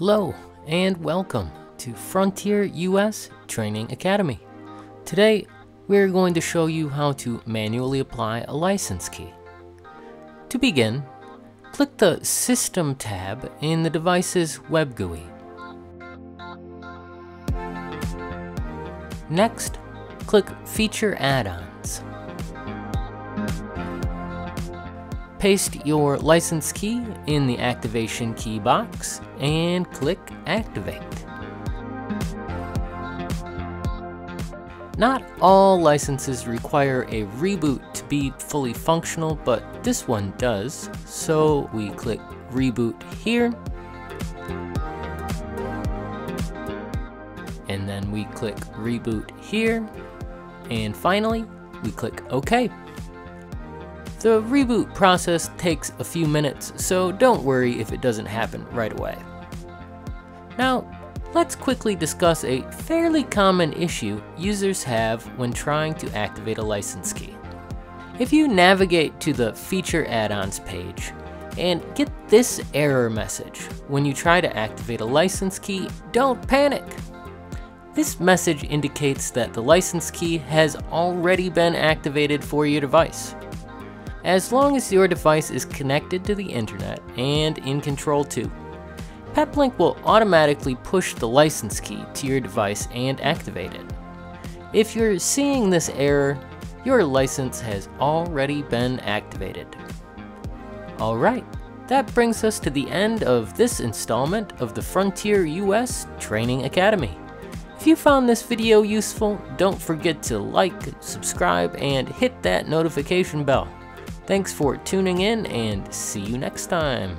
Hello and welcome to Frontier US Training Academy. Today we're going to show you how to manually apply a license key. To begin, click the System tab in the device's web GUI. Next, click Feature Add-ons. Paste your license key in the activation key box and click Activate. Not all licenses require a reboot to be fully functional, but this one does. So we click Reboot here. And then we click Reboot here. And finally, we click OK. The reboot process takes a few minutes, so don't worry if it doesn't happen right away. Now, let's quickly discuss a fairly common issue users have when trying to activate a license key. If you navigate to the Feature Add-ons page and get this error message when you try to activate a license key, don't panic. This message indicates that the license key has already been activated for your device. As long as your device is connected to the internet and InControl 2, Peplink will automatically push the license key to your device and activate it. If you're seeing this error, your license has already been activated. Alright, that brings us to the end of this installment of the Frontier US Training Academy. If you found this video useful, don't forget to like, subscribe, and hit that notification bell. Thanks for tuning in and see you next time.